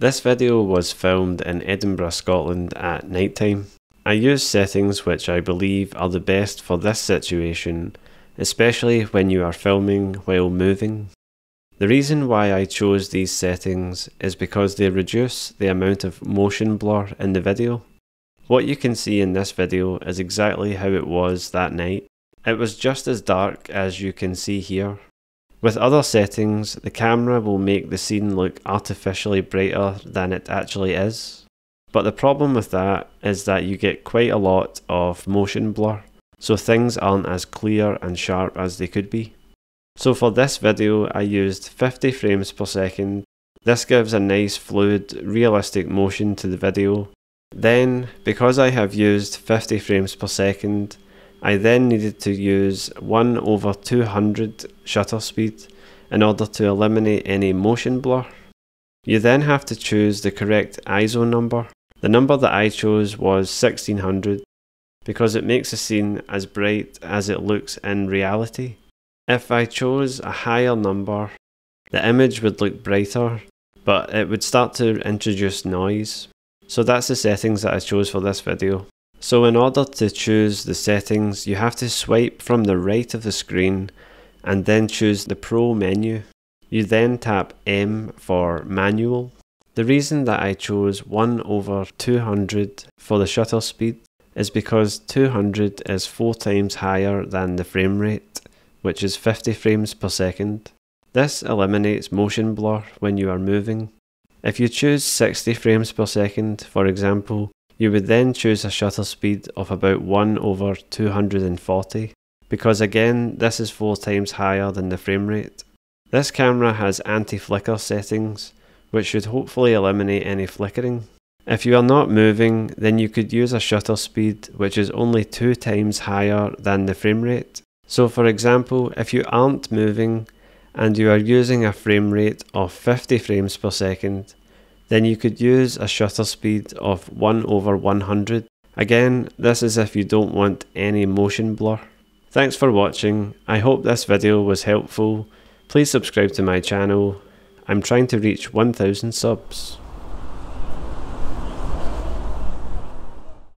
This video was filmed in Edinburgh, Scotland at night time. I used settings which I believe are the best for this situation, especially when you are filming while moving. The reason why I chose these settings is because they reduce the amount of motion blur in the video. What you can see in this video is exactly how it was that night. It was just as dark as you can see here. With other settings, the camera will make the scene look artificially brighter than it actually is. But the problem with that is that you get quite a lot of motion blur, so things aren't as clear and sharp as they could be. So for this video I used 50 frames per second. This gives a nice fluid, realistic motion to the video. Then, because I have used 50 frames per second, I then needed to use 1 over 200 shutter speed in order to eliminate any motion blur. You then have to choose the correct ISO number. The number that I chose was 1600 because it makes the scene as bright as it looks in reality. If I chose a higher number, the image would look brighter, but it would start to introduce noise. So that's the settings that I chose for this video. So in order to choose the settings, you have to swipe from the right of the screen and then choose the Pro menu. You then tap M for Manual. The reason that I chose 1 over 200 for the shutter speed is because 200 is 4 times higher than the frame rate which is 50 frames per second. This eliminates motion blur when you are moving. If you choose 60 frames per second, for example, you would then choose a shutter speed of about 1 over 240, because again, this is 4 times higher than the frame rate. This camera has anti-flicker settings, which should hopefully eliminate any flickering. If you are not moving, then you could use a shutter speed which is only 2 times higher than the frame rate. So for example, if you aren't moving and you are using a frame rate of 50 frames per second, then you could use a shutter speed of 1 over 100. Again, this is if you don't want any motion blur. Thanks for watching, I hope this video was helpful. Please subscribe to my channel. I'm trying to reach 1000 subs.